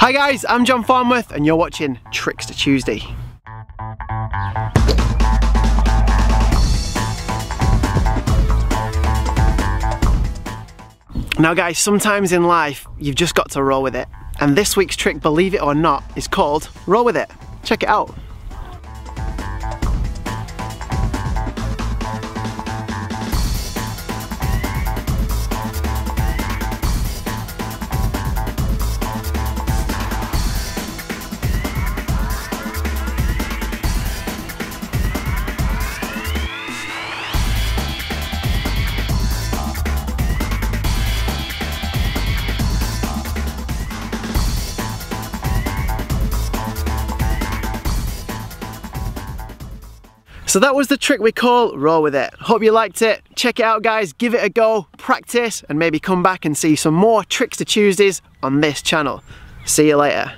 Hi guys, I'm John Farnworth and you're watching Trickster Tuesday. Now guys, sometimes in life, you've just got to roll with it. And this week's trick, believe it or not, is called Roll With It. Check it out. So that was the trick we call roll with it. Hope you liked it. Check it out guys, give it a go, practice and maybe come back and see some more Trickster Tuesdays on this channel. See you later.